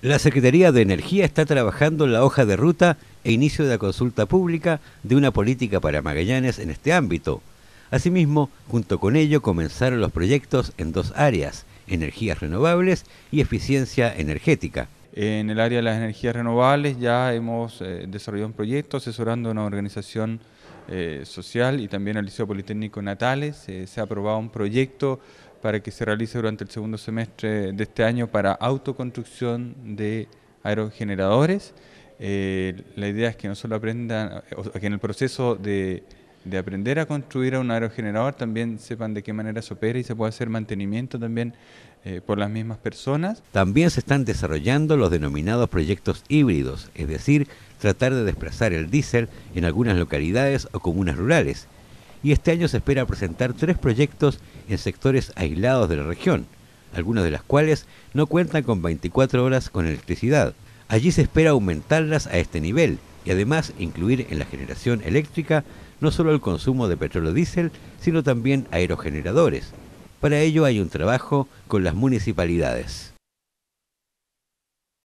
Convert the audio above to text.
La Secretaría de Energía está trabajando en la hoja de ruta e inicio de la consulta pública de una política para Magallanes en este ámbito. Asimismo, junto con ello comenzaron los proyectos en dos áreas, energías renovables y eficiencia energética. En el área de las energías renovables ya hemos eh, desarrollado un proyecto asesorando a una organización eh, social y también al Liceo Politécnico Natales. Eh, se ha aprobado un proyecto para que se realice durante el segundo semestre de este año para autoconstrucción de aerogeneradores. la idea es que no solo aprendan, que en el proceso de de aprender a construir un aerogenerador, también sepan de qué manera se opera y se puede hacer mantenimiento también eh, por las mismas personas. También se están desarrollando los denominados proyectos híbridos, es decir, tratar de desplazar el diésel en algunas localidades o comunas rurales. Y este año se espera presentar tres proyectos en sectores aislados de la región, algunos de los cuales no cuentan con 24 horas con electricidad. Allí se espera aumentarlas a este nivel y además incluir en la generación eléctrica no solo el consumo de petróleo diésel, sino también aerogeneradores. Para ello hay un trabajo con las municipalidades.